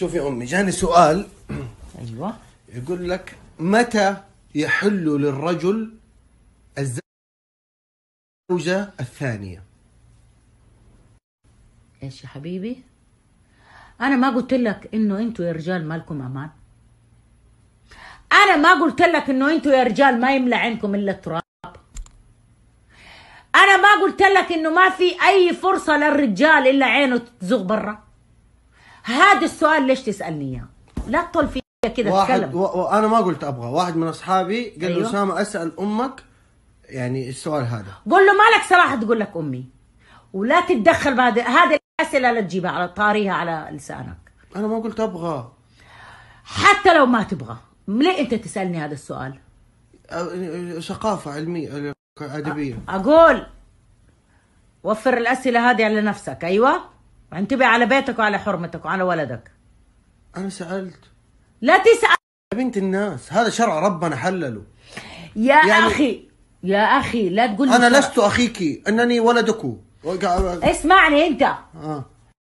شوف يا أمي جاني سؤال. أيوه. يقول لك متى يحل للرجل الزوجة الثانية؟ إيش يا حبيبي؟ أنا ما قلت لك إنه أنتوا يا رجال مالكم أمان. أنا ما قلت لك إنه أنتوا يا رجال ما يملى عينكم إلا التراب. أنا ما قلت لك إنه ما في أي فرصة للرجال إلا عينه تزغ برا. هذا السؤال ليش تسألني إياه؟ لا تطول فيا كده واحد تتكلم و... وأنا ما قلت أبغى. واحد من أصحابي قال أيوه. أسامة أسأل أمك يعني السؤال هذا. قول له مالك صراحة تقول لك أمي. ولا تتدخل بعد هذه الأسئلة لا تجيبها على طاريها على لسانك. أنا ما قلت أبغى. حتى لو ما تبغى. ليه أنت تسألني هذا السؤال؟ ثقافة علمية أدبية. أقول وفر الأسئلة هذه على نفسك. أيوه. وانتبه على بيتك وعلى حرمتك وعلى ولدك. أنا سألت. لا تسأل. يا بنت الناس هذا شرع ربنا حلله. يا يعني- أخي يا أخي لا تقول لي أنا. لست اخيك أنني ولدك. اسمعني أنت. آه.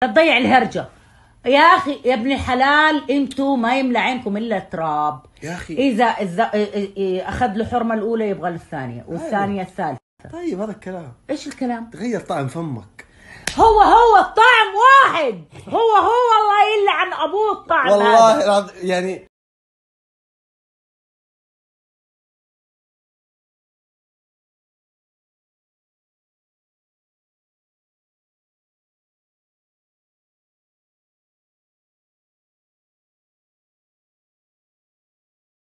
لا تضيع الهرجة. يا أخي يا ابن الحلال أنتوا ما يملى عينكم إلا تراب. يا أخي. اذا إذا- أخذ له حرمة الأولى يبغى الثانية والثانية الثالثة. طيب هذا الكلام. إيش الكلام؟ تغير طعم فمك. هو هو الطعم واحد هو هو الله يلعن أبوه الطعم والله هذا. يعني